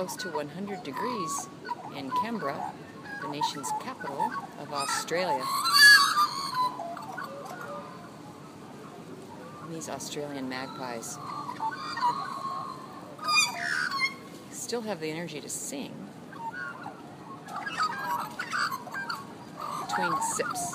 close to 100 degrees in Canberra the nation's capital of Australia. these Australian magpies still have the energy to sing between sips.